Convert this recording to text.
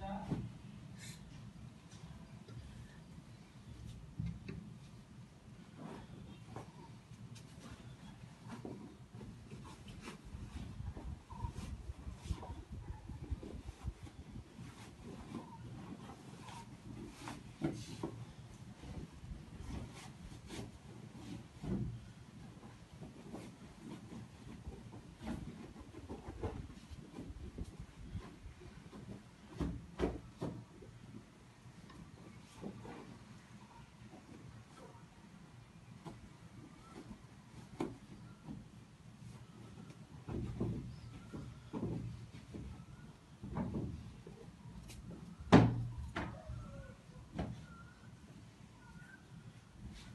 that.